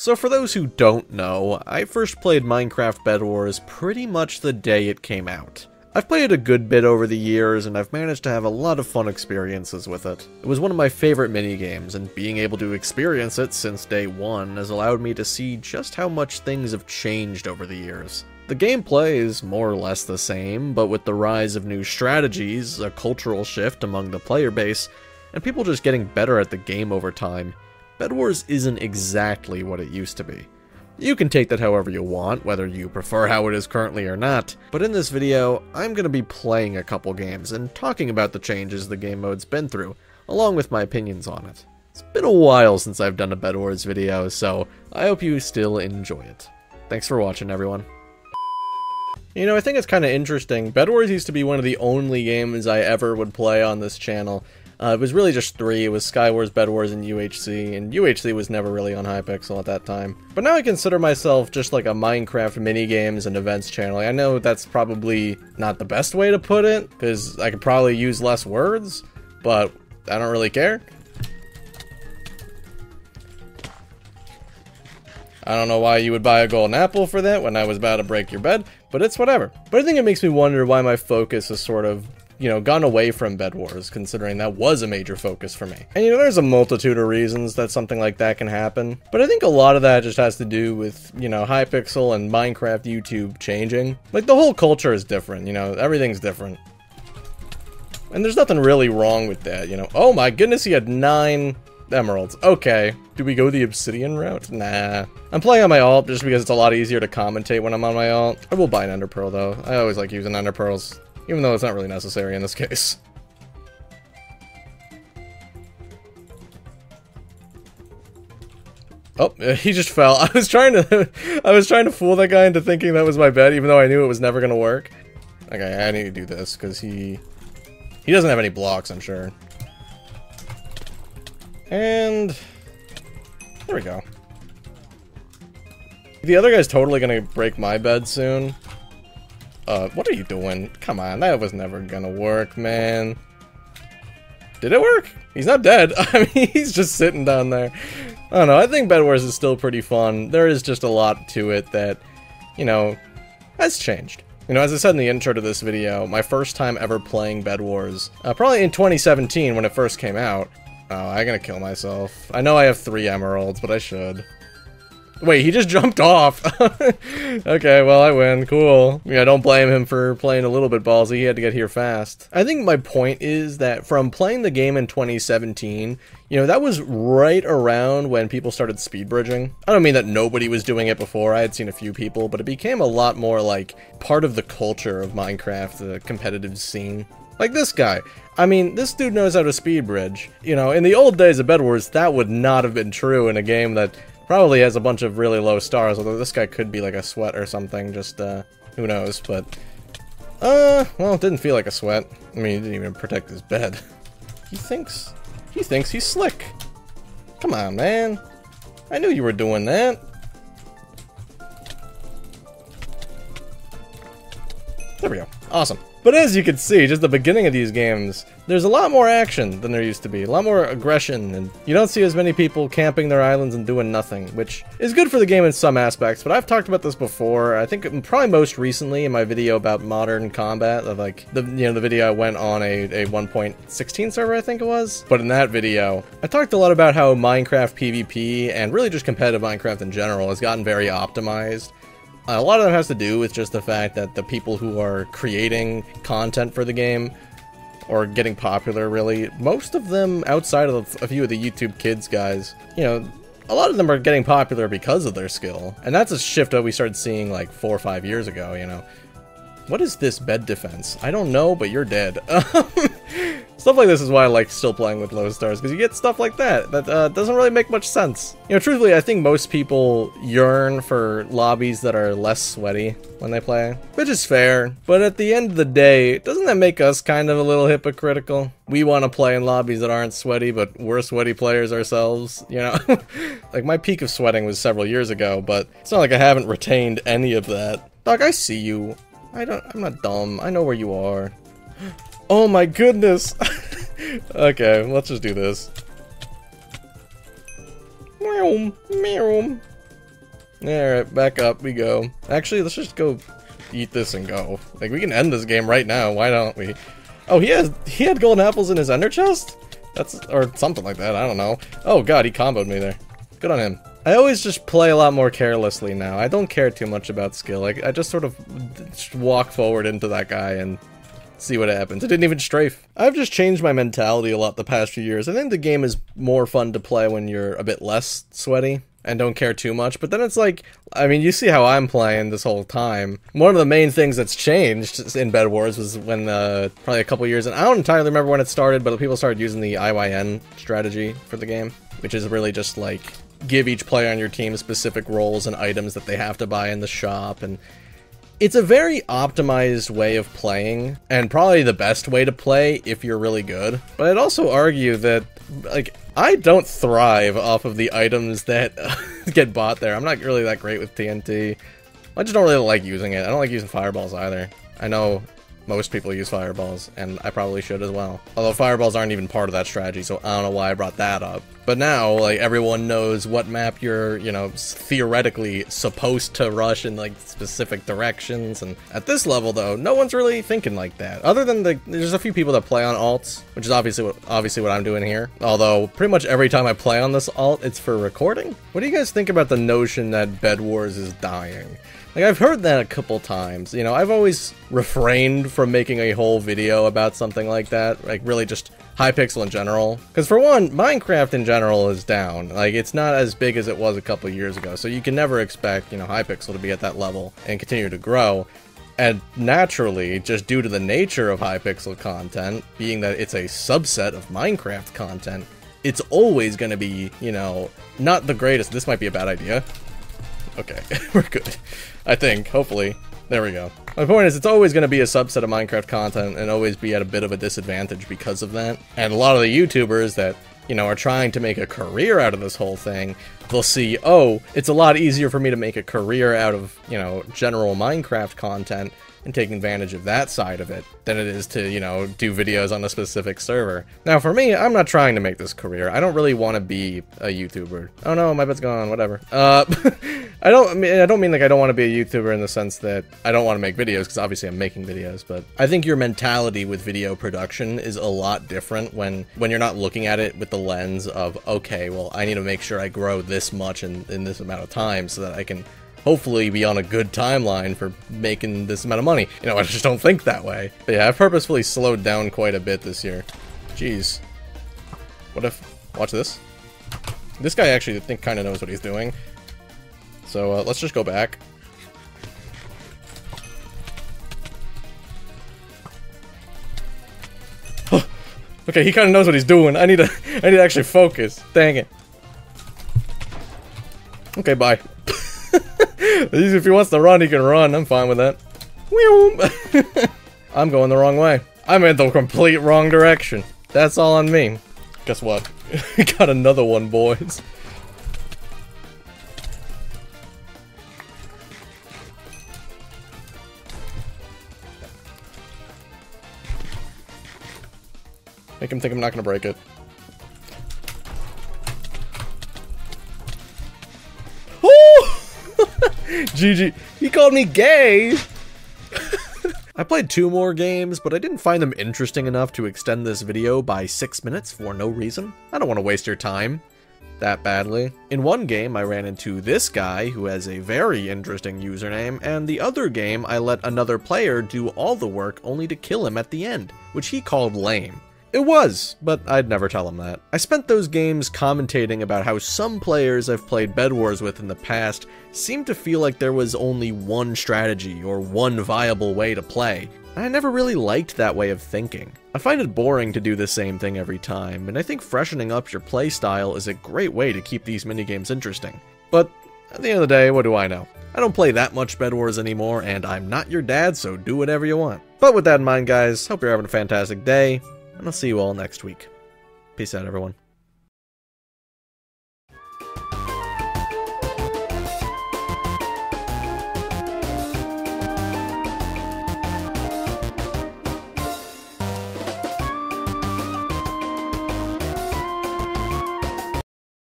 So for those who don't know, I first played Minecraft Bed Wars pretty much the day it came out. I've played a good bit over the years, and I've managed to have a lot of fun experiences with it. It was one of my favorite minigames, and being able to experience it since day one has allowed me to see just how much things have changed over the years. The gameplay is more or less the same, but with the rise of new strategies, a cultural shift among the player base, and people just getting better at the game over time, Bed Wars isn't exactly what it used to be. You can take that however you want, whether you prefer how it is currently or not, but in this video, I'm going to be playing a couple games and talking about the changes the game mode's been through, along with my opinions on it. It's been a while since I've done a Bed Wars video, so I hope you still enjoy it. Thanks for watching, everyone. You know, I think it's kind of interesting. Bed Wars used to be one of the only games I ever would play on this channel, uh, it was really just three. It was Skywars, Bed Wars, and UHC, and UHC was never really on Hypixel at that time. But now I consider myself just like a Minecraft minigames and events channel. I know that's probably not the best way to put it, because I could probably use less words, but I don't really care. I don't know why you would buy a golden apple for that when I was about to break your bed, but it's whatever. But I think it makes me wonder why my focus is sort of you know, gone away from Bed Wars, considering that was a major focus for me. And you know, there's a multitude of reasons that something like that can happen, but I think a lot of that just has to do with, you know, Hypixel and Minecraft YouTube changing. Like, the whole culture is different, you know, everything's different. And there's nothing really wrong with that, you know. Oh my goodness, he had nine emeralds. Okay. Do we go the obsidian route? Nah. I'm playing on my alt just because it's a lot easier to commentate when I'm on my alt. I will buy an ender pearl though. I always like using ender pearls even though it's not really necessary in this case. Oh, he just fell. I was trying to I was trying to fool that guy into thinking that was my bed, even though I knew it was never gonna work. Okay, I need to do this, because he he doesn't have any blocks, I'm sure. And there we go. The other guy's totally gonna break my bed soon. Uh, what are you doing? Come on, that was never gonna work, man. Did it work? He's not dead. I mean, he's just sitting down there. I don't know, I think Bed Wars is still pretty fun. There is just a lot to it that, you know, has changed. You know, as I said in the intro to this video, my first time ever playing Bed Wars, uh, probably in 2017 when it first came out. Oh, I'm gonna kill myself. I know I have three emeralds, but I should. Wait, he just jumped off. okay, well, I win. Cool. Yeah, don't blame him for playing a little bit ballsy. He had to get here fast. I think my point is that from playing the game in 2017, you know, that was right around when people started speed bridging. I don't mean that nobody was doing it before. I had seen a few people, but it became a lot more like part of the culture of Minecraft, the competitive scene. Like this guy. I mean, this dude knows how to speed bridge. You know, in the old days of Bed Wars, that would not have been true in a game that Probably has a bunch of really low stars, although this guy could be like a sweat or something, just, uh, who knows, but... Uh, well, it didn't feel like a sweat. I mean, he didn't even protect his bed. He thinks... He thinks he's slick. Come on, man. I knew you were doing that. There we go. Awesome. But as you can see, just the beginning of these games, there's a lot more action than there used to be, a lot more aggression, and you don't see as many people camping their islands and doing nothing, which is good for the game in some aspects, but I've talked about this before, I think probably most recently in my video about modern combat, of like, the you know, the video I went on a, a 1.16 server, I think it was, but in that video, I talked a lot about how Minecraft PvP, and really just competitive Minecraft in general, has gotten very optimized, Uh, a lot of that has to do with just the fact that the people who are creating content for the game or getting popular, really, most of them outside of a few of the YouTube Kids guys, you know, a lot of them are getting popular because of their skill. And that's a shift that we started seeing like four or five years ago, you know. What is this bed defense? I don't know, but you're dead. Um, stuff like this is why I like still playing with low stars, because you get stuff like that that uh, doesn't really make much sense. You know, truthfully, I think most people yearn for lobbies that are less sweaty when they play, which is fair. But at the end of the day, doesn't that make us kind of a little hypocritical? We want to play in lobbies that aren't sweaty, but we're sweaty players ourselves, you know? like, my peak of sweating was several years ago, but it's not like I haven't retained any of that. Doc, I see you. I don't- I'm not dumb. I know where you are. Oh my goodness! okay, let's just do this. Meow, meow. Alright, back up we go. Actually, let's just go eat this and go. Like, we can end this game right now, why don't we? Oh, he has- he had golden apples in his ender chest? That's- or something like that, I don't know. Oh god, he comboed me there. Good on him. I always just play a lot more carelessly now. I don't care too much about skill. Like, I just sort of walk forward into that guy and see what happens. It didn't even strafe. I've just changed my mentality a lot the past few years. I think the game is more fun to play when you're a bit less sweaty and don't care too much. But then it's like, I mean, you see how I'm playing this whole time. One of the main things that's changed in Bed Wars was when, uh, probably a couple years, and I don't entirely remember when it started, but people started using the IYN strategy for the game, which is really just like give each player on your team specific roles and items that they have to buy in the shop and it's a very optimized way of playing, and probably the best way to play if you're really good. But I'd also argue that, like, I don't thrive off of the items that get bought there. I'm not really that great with TNT. I just don't really like using it. I don't like using fireballs either. I know most people use fireballs, and I probably should as well. Although fireballs aren't even part of that strategy, so I don't know why I brought that up. But now, like, everyone knows what map you're, you know, theoretically supposed to rush in, like, specific directions, and at this level, though, no one's really thinking like that. Other than the, there's a few people that play on alts, which is obviously what, obviously what I'm doing here. Although, pretty much every time I play on this alt, it's for recording. What do you guys think about the notion that Bed Wars is dying? Like, I've heard that a couple times. You know, I've always refrained from making a whole video about something like that. Like, really just Hypixel in general. Because for one, Minecraft in general is down. Like, it's not as big as it was a couple years ago. So you can never expect, you know, Hypixel to be at that level and continue to grow. And naturally, just due to the nature of Hypixel content, being that it's a subset of Minecraft content, it's always going to be, you know, not the greatest. This might be a bad idea. Okay, we're good. I think, hopefully. There we go. My point is, it's always going to be a subset of Minecraft content and always be at a bit of a disadvantage because of that. And a lot of the YouTubers that, you know, are trying to make a career out of this whole thing, they'll see, oh, it's a lot easier for me to make a career out of, you know, general Minecraft content and taking advantage of that side of it than it is to, you know, do videos on a specific server. Now, for me, I'm not trying to make this career. I don't really want to be a YouTuber. Oh no, my bed's gone, whatever. Uh, I don't I mean I don't mean like I don't want to be a YouTuber in the sense that I don't want to make videos because obviously I'm making videos, but I think your mentality with video production is a lot different when when you're not looking at it with the lens of okay, well, I need to make sure I grow this much in in this amount of time so that I can hopefully be on a good timeline for making this amount of money. You know, I just don't think that way. But yeah, I've purposefully slowed down quite a bit this year. Jeez. What if... Watch this. This guy actually, I think, kind of knows what he's doing. So, uh, let's just go back. okay, he kind of knows what he's doing. I need to, I need to actually focus. Dang it. Okay, bye. if he wants to run, he can run. I'm fine with that. I'm going the wrong way. I'm in the complete wrong direction. That's all on me. Guess what? Got another one, boys. Make him think I'm not gonna break it. GG. He called me gay! I played two more games, but I didn't find them interesting enough to extend this video by six minutes for no reason. I don't want to waste your time that badly. In one game, I ran into this guy who has a very interesting username, and the other game, I let another player do all the work only to kill him at the end, which he called lame. It was, but I'd never tell him that. I spent those games commentating about how some players I've played Bed Wars with in the past seemed to feel like there was only one strategy or one viable way to play. I never really liked that way of thinking. I find it boring to do the same thing every time, and I think freshening up your playstyle is a great way to keep these minigames interesting. But at the end of the day, what do I know? I don't play that much Bed Wars anymore, and I'm not your dad, so do whatever you want. But with that in mind, guys, hope you're having a fantastic day, and I'll see you all next week. Peace out, everyone.